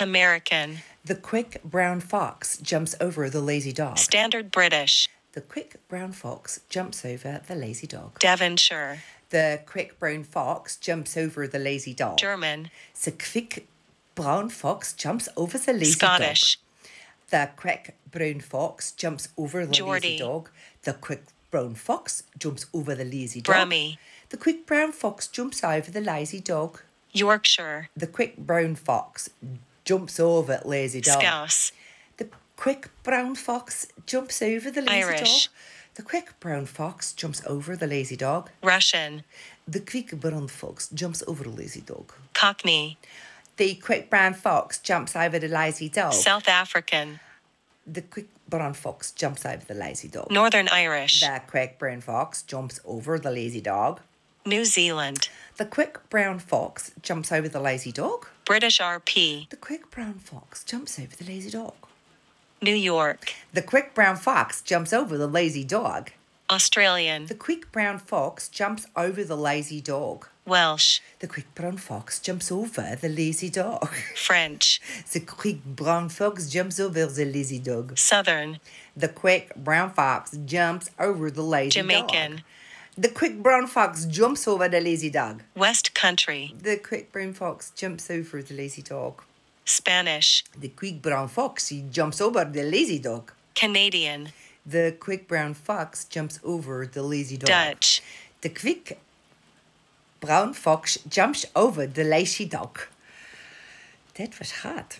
American. The quick brown fox jumps over the lazy dog. Standard British. The quick brown fox jumps over the lazy dog. Devonshire. The quick brown fox jumps over the lazy dog. German. The quick brown fox jumps over the lazy Scottish. dog. The quick brown fox jumps over the Geordie. lazy dog. The quick brown fox jumps over the lazy dog. Brummie. The quick brown fox jumps over the lazy dog. Yorkshire. The quick brown fox jumps over lazy dog. Scouse. The quick brown fox jumps over the lazy Irish. dog. The quick brown fox jumps over the lazy dog. Russian. The quick brown fox jumps over the lazy dog. Cockney. The quick brown fox jumps over the lazy dog. South African. The quick brown fox jumps over the lazy dog. Northern Irish. The quick brown fox jumps over the lazy dog. New Zealand. The quick brown fox jumps over the lazy dog. British RP. The quick brown fox jumps over the lazy dog. New York. The quick brown fox jumps over the lazy dog. Australian. The quick brown fox jumps over the lazy dog. Welsh. The quick brown fox jumps over the lazy dog. French. The quick brown fox jumps over the lazy dog. Southern. The quick brown fox jumps over the lazy dog. Jamaican. dog. The quick brown fox jumps over the lazy dog. West Country. The quick brown fox jumps over the lazy dog. Spanish. The quick brown fox he jumps over the lazy dog. Canadian. The quick brown fox jumps over the lazy dog. Dutch. The quick brown fox jumps over the lazy dog. That was hard.